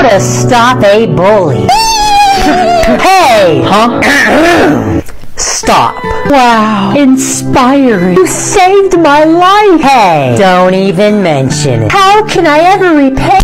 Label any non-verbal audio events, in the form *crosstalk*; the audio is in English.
To stop a bully. *laughs* hey! Huh? Stop. Wow. Inspiring. You saved my life. Hey, don't even mention it. How can I ever repay?